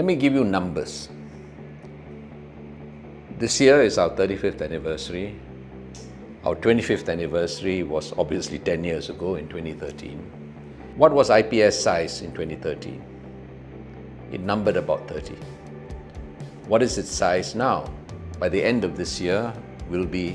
Let me give you numbers. This year is our 35th anniversary. Our 25th anniversary was obviously 10 years ago in 2013. What was IPS size in 2013? It numbered about 30. What is its size now? By the end of this year, will be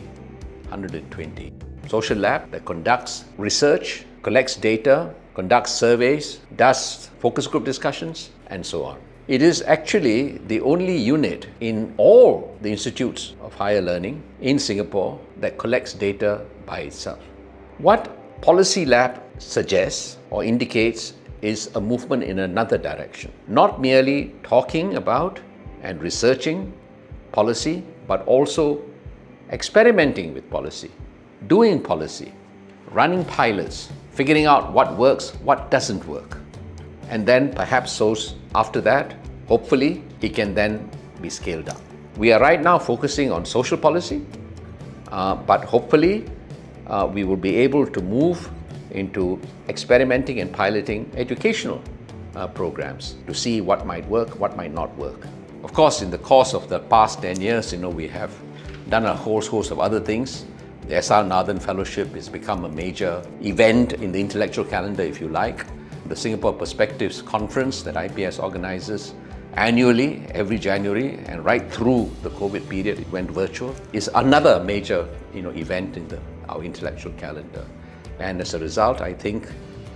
120. Social lab that conducts research, collects data, conducts surveys, does focus group discussions, and so on. It is actually the only unit in all the institutes of higher learning in Singapore that collects data by itself. What Policy Lab suggests or indicates is a movement in another direction. Not merely talking about and researching policy, but also experimenting with policy, doing policy, running pilots, figuring out what works, what doesn't work. And then perhaps so after that, hopefully, it can then be scaled up. We are right now focusing on social policy, uh, but hopefully uh, we will be able to move into experimenting and piloting educational uh, programs to see what might work, what might not work. Of course, in the course of the past 10 years, you know, we have done a whole host of other things. The SR Nathan Fellowship has become a major event in the intellectual calendar, if you like. The Singapore Perspectives Conference that IPS organizes annually every January and right through the COVID period, it went virtual, is another major you know, event in the, our intellectual calendar. And as a result, I think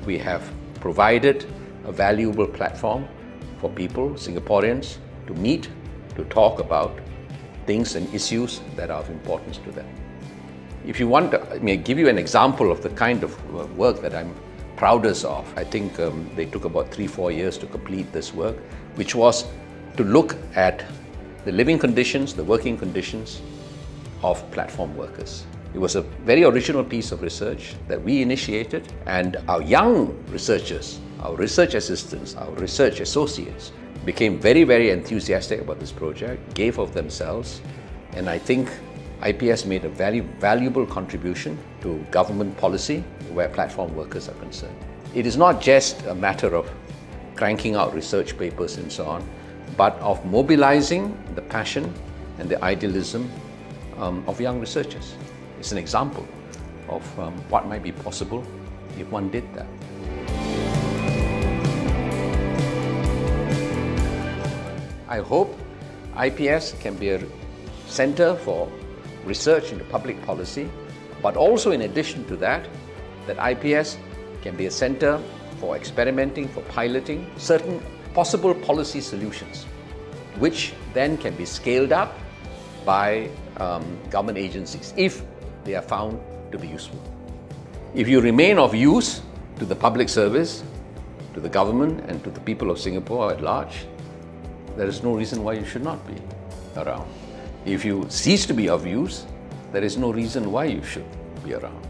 we have provided a valuable platform for people, Singaporeans, to meet, to talk about things and issues that are of importance to them. If you want, I may give you an example of the kind of uh, work that I'm proudest of. I think um, they took about three, four years to complete this work, which was to look at the living conditions, the working conditions of platform workers. It was a very original piece of research that we initiated, and our young researchers, our research assistants, our research associates became very, very enthusiastic about this project, gave of themselves, and I think IPS made a very valuable contribution to government policy where platform workers are concerned. It is not just a matter of cranking out research papers and so on, but of mobilizing the passion and the idealism um, of young researchers. It's an example of um, what might be possible if one did that. I hope IPS can be a center for research into public policy, but also in addition to that, that IPS can be a center for experimenting, for piloting certain possible policy solutions, which then can be scaled up by um, government agencies if they are found to be useful. If you remain of use to the public service, to the government and to the people of Singapore at large, there is no reason why you should not be around. If you cease to be of use, there is no reason why you should be around.